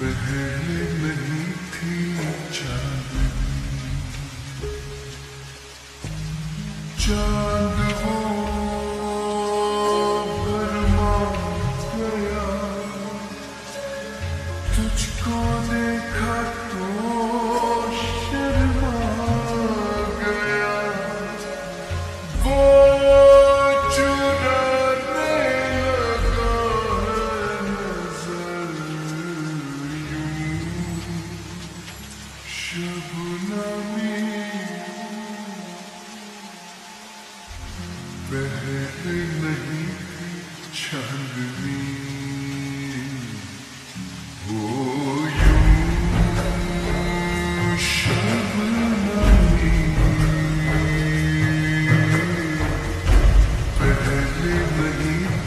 We're here. पहले नहीं चांदनी पहले नहीं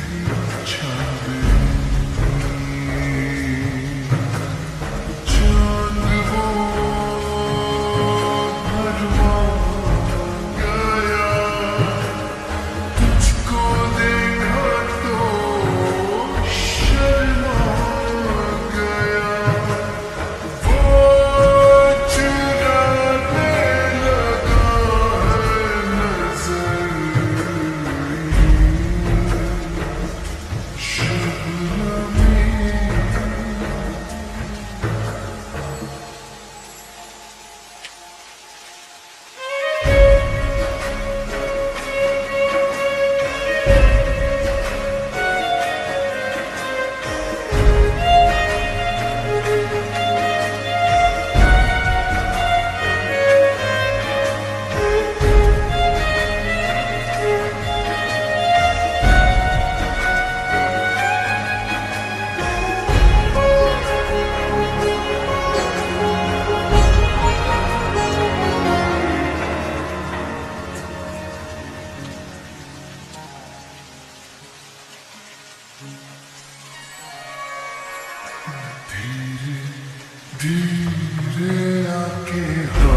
Diré, diré a que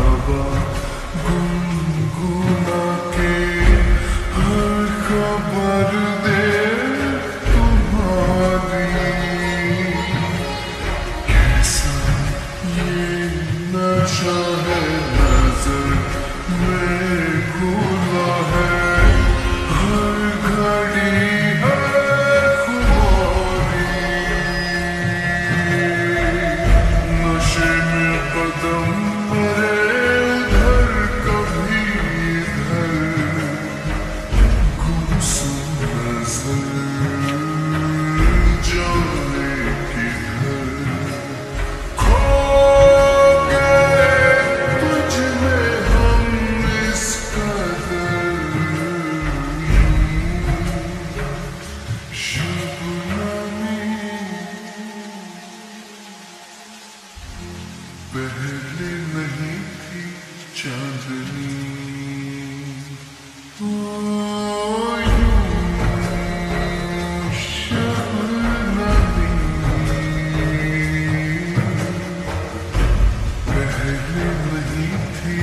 पहले नहीं थी चांदनी। ओ पहले नहीं थी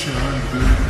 चांदनी।